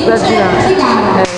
Let's go.